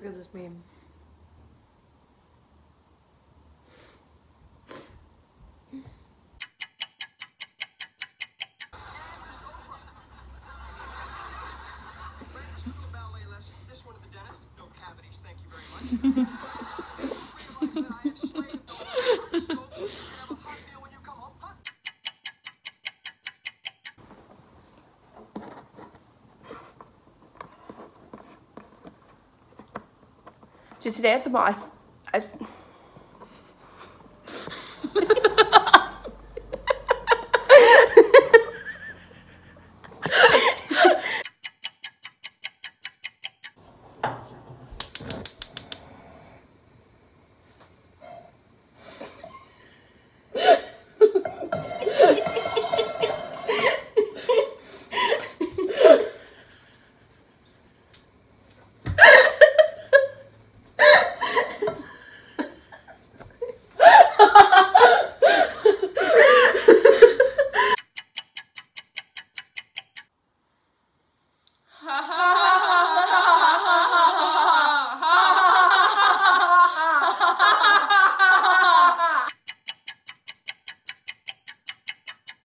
this meme. This one to the dentist. No cavities, thank you very much. So today at the mall, I,